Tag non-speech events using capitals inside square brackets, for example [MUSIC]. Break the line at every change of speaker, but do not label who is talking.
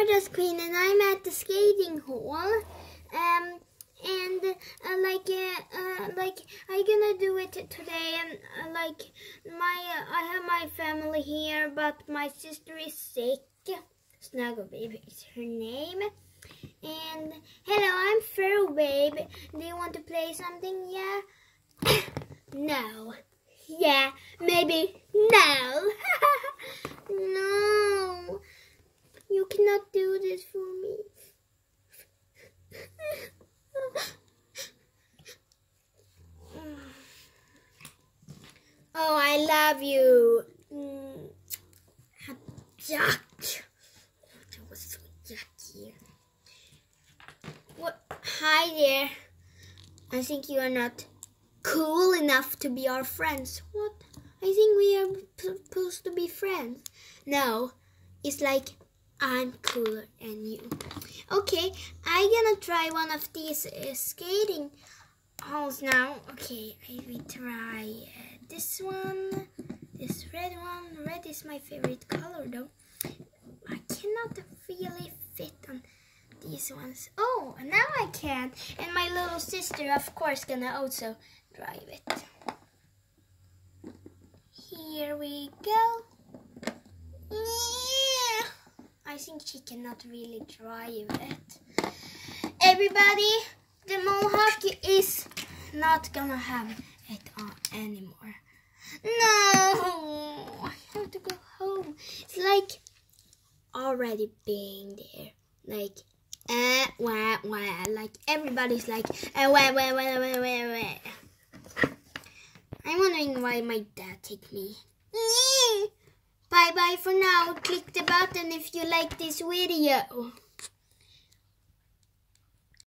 Stardust Queen and I'm at the skating hall. Um, and uh, like uh, uh, like I'm gonna do it today. And uh, like my uh, I have my family here, but my sister is sick. Snuggle Baby is her name. And hello, I'm Feral Babe. Do you want to play something? Yeah. [COUGHS] no. Yeah, maybe. No. You cannot do this for me. oh, I love you. What? Hi there. I think you are not cool enough to be our friends. What? I think we are supposed to be friends. No, it's like I'm cooler than you. Okay, I'm gonna try one of these uh, skating halls now. Okay, I will try uh, this one, this red one. Red is my favorite color though. I cannot really fit on these ones. Oh, now I can. And my little sister, of course, gonna also drive it. Here we go. Think she cannot really drive it. Everybody, the mohawk is not gonna have it on anymore. No, I have to go home. It's like already being there. Like, eh, wah, wah. Like everybody's like, eh, wah, wah, wah, wah, wah, wah. I'm wondering why my dad take me. Bye bye for now. Click the button if you like this video.